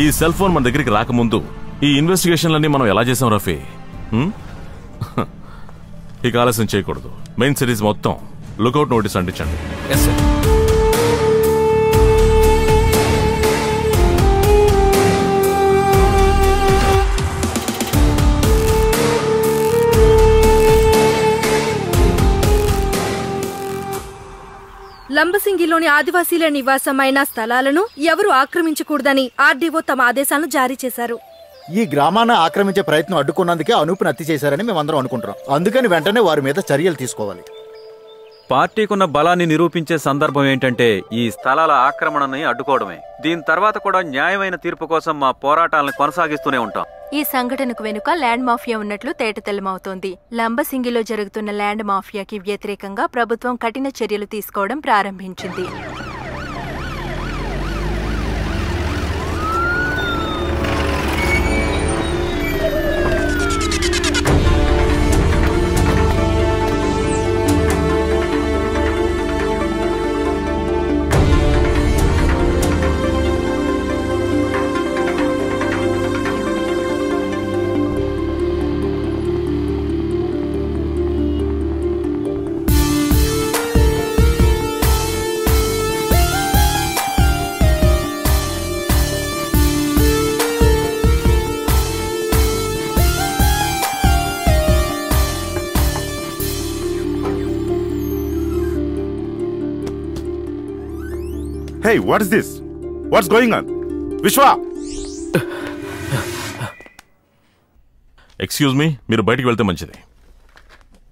ఈ cell phone మన దగ్గరికి రాకముందు ఈ ఇన్వెస్టిగేషన్లన్నీ మనం ఎలా చేసాం రఫీ? ఇక ఆలస్యం చేయకూడదు. మెయిన్ సిరీస్ మొత్తం లుకౌట్ నోటీస్ అంటించండి ఎస్ సార్ లంబసింగిలోని ఆదివాసీల నివాసమైన స్థలాలను ఎవరు ఆక్రమించకూడదని ఆర్డీఓ తమ ఆదేశాలను జారీ చేశారు. ఈ గ్రామాన్ని ఆక్రమించే ప్రయత్నం అడ్డుకున్నందుకే అనూపుని హత్య చేశారని మేమందరం అనుకుంటున్నాం. అందుకని వెంటనే వారి మీద చర్యలు తీసుకోవాలి. పార్టీకున్న బలాన్ని నిరూపించే సందర్భం ఏంటంటే ఈ స్థలాల ఆక్రమణని అడ్డుకోవడమే. దీని తర్వాత కూడా న్యాయమైన తీర్పు కోసం మా పోరాటాలను కొనసాగిస్తూనే ఉంటాం. ఈ సంఘటనకు వెనుక ల్యాండ్ మాఫియా ఉన్నట్లు తేటతెల్లమవుతోంది. లంబసింగిలో జరుగుతున్న ల్యాండ్ మాఫియాకి వ్యతిరేకంగా ప్రభుత్వం కఠిన చర్యలు తీసుకోవడం ప్రారంభించింది. Hey, what is this? What's going on? Vishwa! Excuse me మీరు బయటికి వెళ్తే మంచిది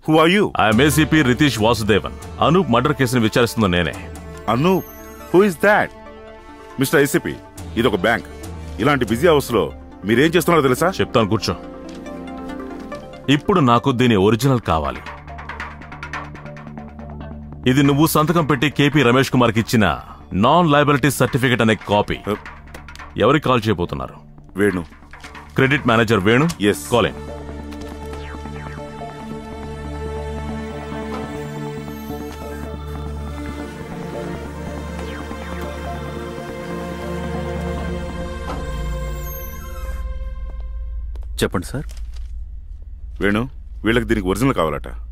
Who are you? I'm ACP Ritesh Vasudevan Anoop murder కేసుని విచారిస్తున్న నేనే అను who is that mister ACP ఇది ఒక బ్యాంక్ ఇలాంటి బిజీ అవర్స్లో మీరేం చేస్తున్నారో తెలుసా చెప్తాను కూర్చో ఇప్పుడు నాకు దీని ఒరిజినల్ కావాలి ఇది నువ్వు సంతకం పెట్టి కేపీ రమేష్ కుమార్కి ఇచ్చిన నాన్ లయబిలిటీ సర్టిఫికేట్ అనే కాపీ. ఎవరికి కాల్ చేయబోతున్నారు? Venu. Credit manager Venu? Yes. Calling చెప్పండి సార్. వేణు వీళ్ళకి దీనికి ఒరిజినల్ కావాలట.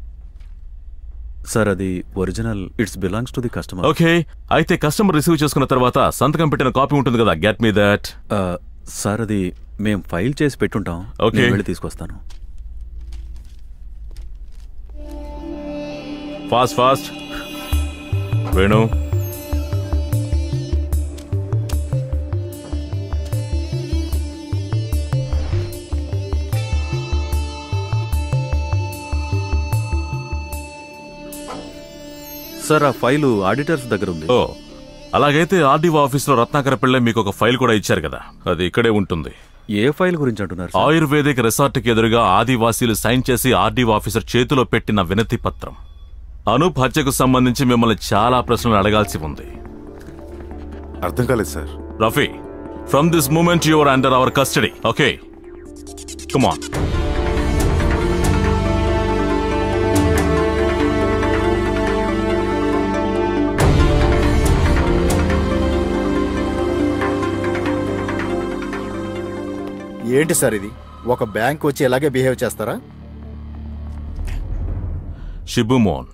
సార్ అది original. It's belongs to the customer. Okay అయితే కస్టమర్ రిసీవ్ చేసుకున్న తర్వాత సంతకం పెట్టిన కాపీ ఉంటుంది కదా గెట్ మీ దట్ సార్ అది మేము ఫైల్ చేసి పెట్టుంటాం. నేను వెళ్ళి తీసుకొస్తాను. Fast fast Venu. సార్ ఆ ఫైలు ఆడిటర్స్ దగ్గర ఉంది. ఓ అలాగైతే ఆర్డీఓ ఆఫీస్లో రత్నాకర పిళ్ళ మీకు ఒక ఫైల్ కూడా ఇచ్చారు కదా. అది ఇక్కడే ఉంటుంది. ఏ ఫైల్ గురించి అంటున్నారు సార్? ఆయుర్వేదిక్ రిసార్ట్కి ఎదురుగా ఆదివాసీలు సైన్ చేసి ఆర్డీఓ ఆఫీసర్ చేతిలో పెట్టిన వినతి పత్రం. అనూప్ హత్యకు సంబంధించి మిమ్మల్ని చాలా ప్రశ్నలు అడగాల్సి ఉంది. అర్థం కాలేదు sir. Rafi from this moment your under our custody okay come on ఏంటి సార్ ఇది? ఒక బ్యాంక్ వచ్చి ఇలాగే బిహేవ్ చేస్తారా? Shibumon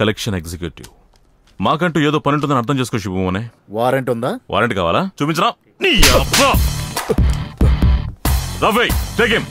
collection executive. మాకంటూ ఏదో పని ఉంటుందని అర్థం చేసుకో షిబుమోనే. వారెంట్ ఉందా? వారెంట్ కావాలా? చూపించరా? నీ అబ్బా! Rafi take him